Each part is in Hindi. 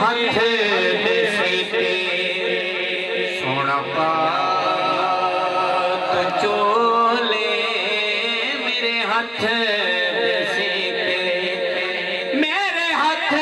हथ सीते। सुण पात चोले मेरे हथ सीते। मेरे हथ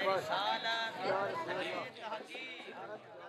Salah, Salah, Salah,